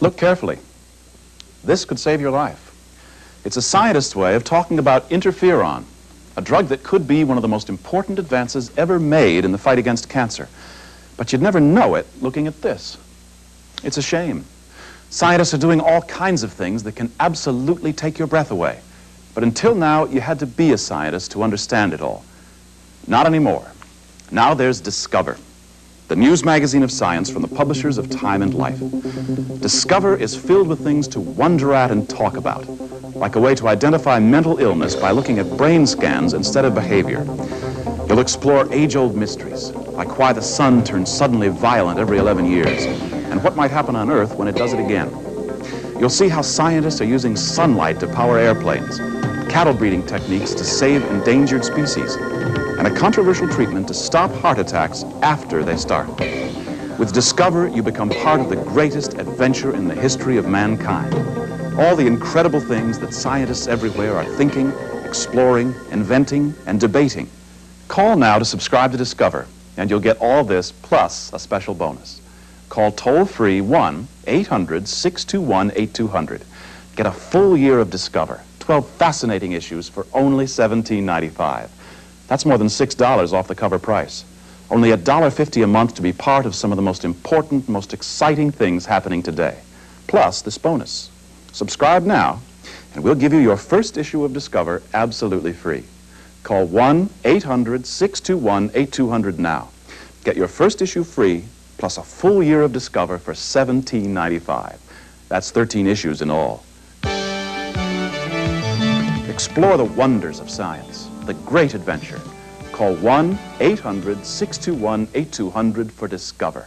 Look carefully. This could save your life. It's a scientist's way of talking about interferon, a drug that could be one of the most important advances ever made in the fight against cancer. But you'd never know it looking at this. It's a shame. Scientists are doing all kinds of things that can absolutely take your breath away. But until now, you had to be a scientist to understand it all. Not anymore. Now there's Discover, the news magazine of science from the publishers of Time and Life. Discover is filled with things to wonder at and talk about, like a way to identify mental illness by looking at brain scans instead of behavior. You'll explore age-old mysteries, like why the sun turns suddenly violent every 11 years, and what might happen on Earth when it does it again. You'll see how scientists are using sunlight to power airplanes, cattle breeding techniques to save endangered species, and a controversial treatment to stop heart attacks after they start. With Discover, you become part of the greatest adventure in the history of mankind. All the incredible things that scientists everywhere are thinking, exploring, inventing, and debating. Call now to subscribe to Discover, and you'll get all this plus a special bonus. Call toll-free 1-800-621-8200. Get a full year of Discover, 12 fascinating issues for only $17.95. That's more than $6 off the cover price. Only $1.50 a month to be part of some of the most important, most exciting things happening today. Plus this bonus. Subscribe now, and we'll give you your first issue of Discover absolutely free. Call 1-800-621-8200 now. Get your first issue free, plus a full year of Discover for $17.95. That's 13 issues in all. Explore the wonders of science, the great adventure. Call 1-800-621-8200 for Discover.